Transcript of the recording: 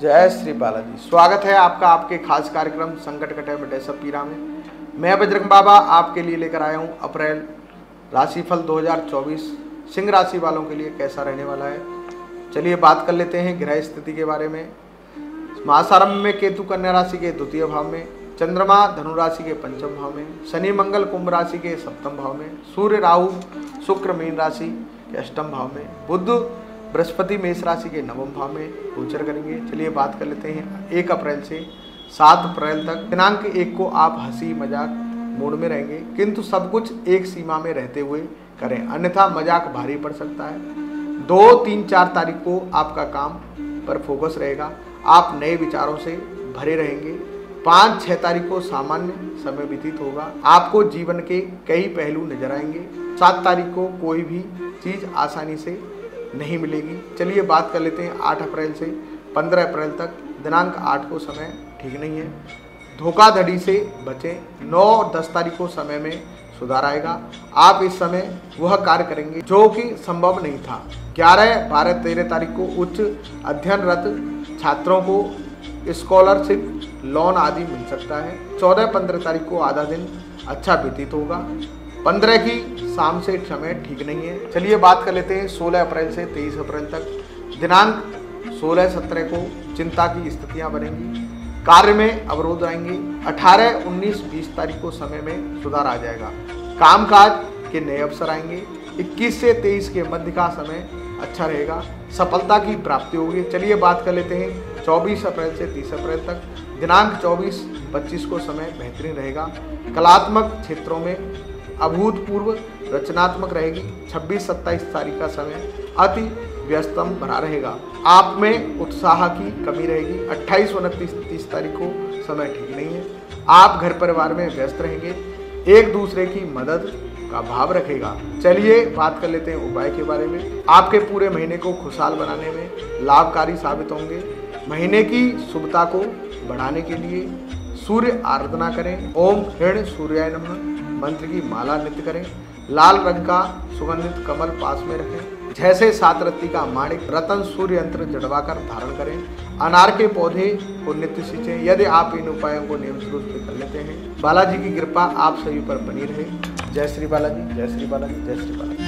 जय श्री बालाजी। स्वागत है आपका, आपके खास कार्यक्रम संकट कटे मिटे सब पीरा में। मैं बजरंग बाबा, आपके लिए लेकर आया हूँ अप्रैल राशिफल 2024 सिंह राशि वालों के लिए कैसा रहने वाला है? चलिए बात कर लेते हैं ग्रह स्थिति के बारे में। मासारंभ में केतु कन्या राशि के द्वितीय भाव में, चंद्रमा धनु राशि के पंचम भाव में, शनि मंगल कुंभ राशि के सप्तम भाव में, सूर्य राहु शुक्र मीन राशि के अष्टम भाव में बुद्ध बृहस्पति मेष राशि के नवम भाव में गोचर करेंगे। चलिए बात कर लेते हैं एक अप्रैल से सात अप्रैल तक। दिनांक एक को आप हँसी मज़ाक मूड में रहेंगे, किंतु सब कुछ एक सीमा में रहते हुए करें। अन्यथा मज़ाक भारी पड़ सकता है। दो, तीन, चार तारीख को आपका काम पर फोकस रहेगा। आप नए विचारों से भरे रहेंगे। पाँच छः तारीख को सामान्य समय व्यतीत होगा। आपको जीवन के कई पहलू नज़र आएँगे। सात तारीख को कोई भी चीज़ आसानी से नहीं मिलेगी। चलिए बात कर लेते हैं आठ अप्रैल से। पंद्रह अप्रैल तक दिनांक आठ को समय ठीक नहीं है। धोखाधड़ी से बचें नौ और दस तारीख को समय में सुधार आएगा। आप इस समय वह कार्य करेंगे जो कि संभव नहीं था। ग्यारह, बारह, तेरह तारीख को उच्च अध्ययनरत छात्रों को स्कॉलरशिप, लोन आदि मिल सकता है। चौदह, पंद्रह तारीख को आधा दिन अच्छा व्यतीत होगा। पंद्रह की शाम से समय ठीक नहीं है। चलिए बात कर लेते हैं सोलह अप्रैल से तेईस अप्रैल तक। दिनांक सोलह सत्रह को चिंता की स्थितियाँ बनेंगी। कार्य में अवरोध आएँगे। 18, 19, 20 तारीख को समय में सुधार आ जाएगा। कामकाज के नए अवसर आएँगे। 21 से 23 के मध्य का समय अच्छा रहेगा। सफलता की प्राप्ति होगी। चलिए बात कर लेते हैं 24 अप्रैल से 30 अप्रैल तक। दिनांक 24, 25 को समय बेहतरीन रहेगा। कलात्मक क्षेत्रों में अभूतपूर्व रचनात्मक रहेगी। 26-27 तारीख का समय अति व्यस्तम बना रहेगा। आप में उत्साह की कमी रहेगी। 28 उनतीस तीस तारीख को समय ठीक नहीं है। आप घर परिवार में व्यस्त रहेंगे। एक दूसरे की मदद का भाव रखेगा। चलिए बात कर लेते हैं उपाय के बारे में। आपके पूरे महीने को खुशहाल बनाने में लाभकारी साबित होंगे। महीने की शुभता को बढ़ाने के लिए सूर्य आराधना करें। ओम ऋण सूर्याय नमः। मंत्र की माला नित्य करें। लाल रंग का सुगंधित कमल पास में रखें। जैसे सात रत्ती का माणिक रतन सूर्य यंत्र जड़वा कर धारण करें। अनार के पौधे को नित्य सींचें। यदि आप इन उपायों को नियमित रूप से कर लेते हैं, बालाजी की कृपा आप सभी पर बनी रहे। जय श्री बालाजी, जय श्री बालाजी, जय श्री बालाजी।